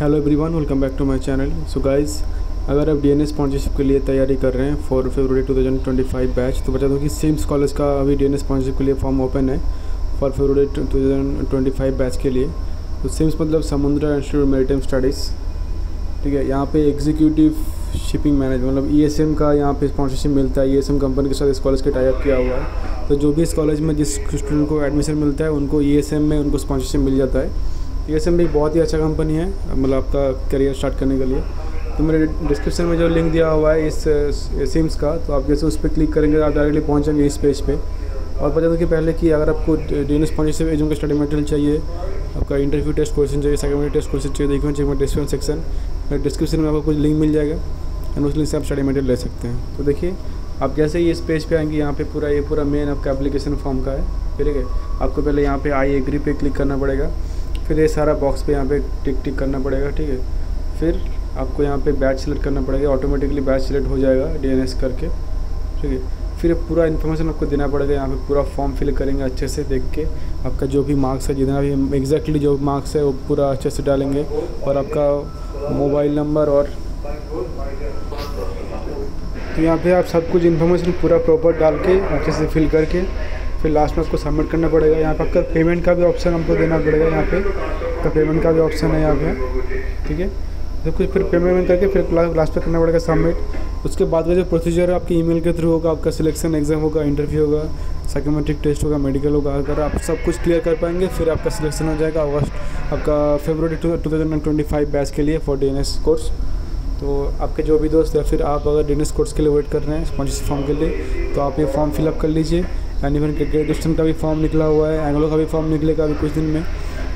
Hello everyone welcome back to my channel so guys अगर आप DNS sponsorship के लिए तैयारी कर रहे हैं फॉर फरवरी 2025 बैच तो बता दूँ कि सिम्स कॉलेज का अभी डीएनएस स्पॉन्सरशिप के लिए फॉर्म ओपन है फॉर फरवरी 2025 बैच के लिए। तो सिम्स मतलब समुद्रा इंस्टीट्यूट मेरिटाइम स्टडीज़ ठीक है, यहाँ पे एग्जीक्यूटिव शिपिंग मैनेजमेंट मतलब ईएसएम का यहाँ पे स्पॉन्सरशिप मिलता है ईएसएम कंपनी के साथ इस कॉलेज के टाइप किया हुआ है। तो जो भी इस कॉलेज में जिस स्टूडेंट को एडमिशन मिलता है, उनको ईएसएम में उनको स्पॉन्सरशिप मिल जाता है। ई भी बहुत ही अच्छा कंपनी है मतलब आपका करियर स्टार्ट करने के लिए। तो मेरे डिस्क्रिप्शन में जो लिंक दिया हुआ है इस सिम्स का तो आप जैसे उस पर क्लिक करेंगे तो आप डायरेक्टली पहुँचेंगे इस पेज पे। और बता दूँ कि पहले कि अगर आपको डी एन स्पॉन्सरशिप एजम का स्टडी मटेरियल चाहिए, आपका इंटरव्यू टेस्ट क्वेश्चन चाहिए सेकेंडरी टेस्ट क्वेश्चन चाहिए, देखिए चेक डिस्क्रिप्शन सेक्शन डिस्क्रिप्शन में आपको कुछ लिंक मिल जाएगा एंड उस लिंक से आप स्टडी मटेरियल ले सकते हैं। तो देखिए, आप जैसे ही इस पेज पे आएँगे, यहाँ पे पूरा, ये पूरा मेन आपका एप्लीकेशन फॉर्म का है, ठीक है? आपको पहले यहाँ पे आई एग्री पे क्लिक करना पड़ेगा। फिर ये सारा बॉक्स पे यहाँ पे टिक टिक करना पड़ेगा, ठीक है? फिर आपको यहाँ पे बैच सेलेक्ट करना पड़ेगा ऑटोमेटिकली बैच सेलेक्ट हो जाएगा डीएनएस करके, ठीक है? फिर पूरा इन्फॉर्मेशन आपको देना पड़ेगा, यहाँ पे पूरा फॉर्म फिल करेंगे अच्छे से देख के, आपका जो भी मार्क्स है, जितना भी एग्जैक्टली जो मार्क्स है, वो पूरा अच्छे से डालेंगे, और आपका मोबाइल नंबर और तो यहाँ पे आप सब कुछ इन्फॉर्मेशन पूरा प्रॉपर डाल के, अच्छे से फिल करके फिर लास्ट में उसको सबमिट करना पड़ेगा। यहाँ पर आपका पेमेंट का भी ऑप्शन हमको देना पड़ेगा यहाँ पे। का पेमेंट का भी ऑप्शन है यहाँ पे। ठीक है? तो कुछ फिर पेमेंट करके फिर लास्ट पर करना पड़ेगा सबमिट उसके बाद का जो प्रोसीजर है, आपकी ईमेल के थ्रू होगा, आपका सिलेक्शन एग्ज़ाम होगा इंटरव्यू होगा साइकोमेट्रिक टेस्ट होगा मेडिकल होगा। अगर आप सब कुछ क्लियर कर पाएँगे, फिर आपका सिलेक्शन हो जाएगा अगस्त। आपका फेबररी टू थाउज़ेंड बैच के लिए फॉर डीएनएस कोर्स तो आपके जो भी दोस्त या फिर आप अगर डीएनएस कोर्स के लिए वेट कर रहे हैं स्पॉन्सरशिप फॉर्म के लिए तो आप ये फॉर्म फिलअप कर लीजिए। एंड इवन डिस्टेंट का भी फॉर्म निकला हुआ है एंग्लो का भी फॉर्म निकलेगा अभी कुछ दिन में।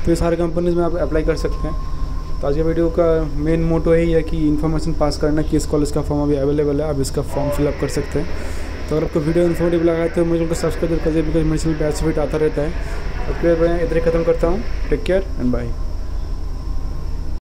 तो ये सारे कंपनीज़ में आप अप्लाई कर सकते हैं। तो आज के वीडियो का मेन मोटो यही है कि इन्फॉर्मेशन पास करना कि इस कॉलेज का फॉर्म अभी अवेलेबल है आप इसका फॉर्म फिलअप कर सकते हैं। तो अगर आपको वीडियो इन्फॉर्मेटिव लगा तो मुझे उनको सब्सक्राइब कर बिकॉज़ मेरे चैनल पर आता रहता है। मैं इधर खत्म करता हूँ। Take care and bye